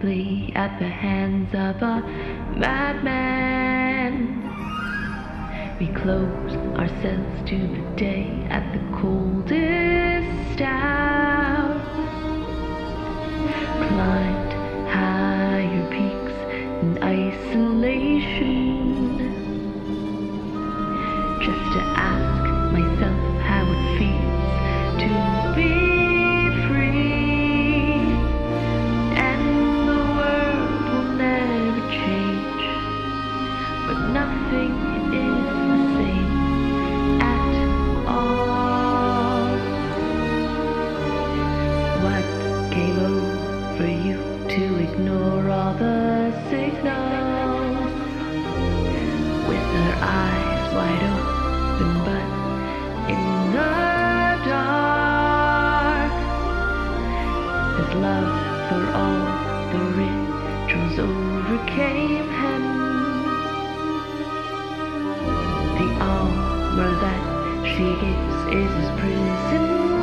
plea at the hands of a madman. We close ourselves to the day at the coldest hour. Climbed higher peaks in isolation. Just to ask myself how it feels to be What came over you to ignore all the signals? With her eyes wide open, but in the dark, his love for all the rituals overcame him. The armor that she gives is his prison.